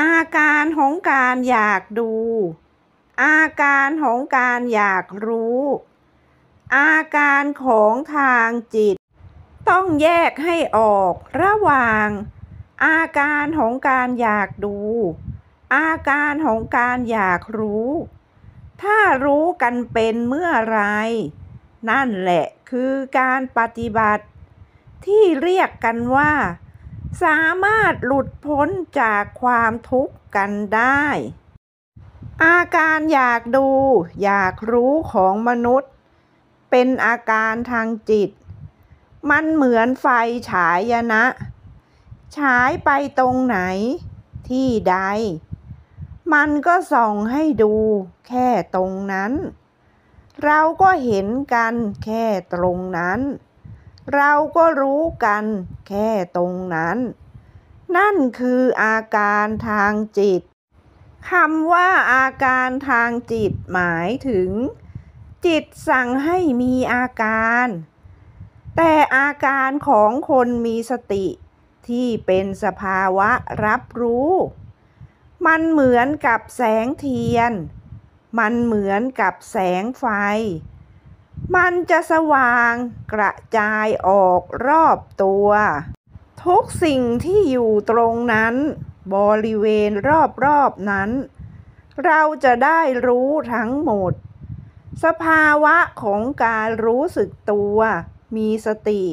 อาการของการอยากดู อาการของการอยากรู้ อาการของทางจิต ต้องแยกให้ออกระหว่าง อาการของการอยากดู อาการของการอยากรู้ ถ้ารู้กันเป็นเมื่อไร นั่นแหละคือการปฏิบัติ ที่เรียกกันว่า สามารถหลุดพ้นจากความทุกข์กันได้ อาการอยากดู อยากรู้ของมนุษย์ เป็นอาการทางจิต มันเหมือนไฟฉายนะ ฉายไปตรงไหน ที่ใด มันก็ส่องให้ดูแค่ตรงนั้น เราก็เห็นกันแค่ตรงนั้น เราก็รู้กันแค่ตรงนั้น นั่นคืออาการทางจิตคำว่าอาการทางจิตหมายถึง จิตสั่งให้มีอาการ แต่อาการของคนมีสติที่เป็นสภาวะรับรู้ มันเหมือนกับแสงเทียน มันเหมือนกับแสงไฟ มันจะสว่างกระจายออกรอบตัว ทุกสิ่งที่อยู่ตรงนั้น บริเวณรอบๆนั้น เราจะได้รู้ทั้งหมด สภาวะของการรู้สึกตัวมีสติ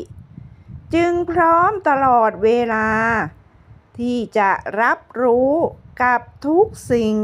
จึงพร้อมตลอดเวลา ที่จะรับรู้กับทุกสิ่ง